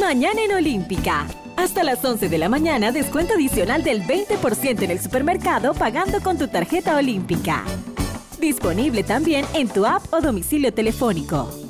Mañana en Olímpica. Hasta las 11 de la mañana, descuento adicional del 20% en el supermercado pagando con tu tarjeta olímpica. Disponible también en tu app o domicilio telefónico.